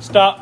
Stop.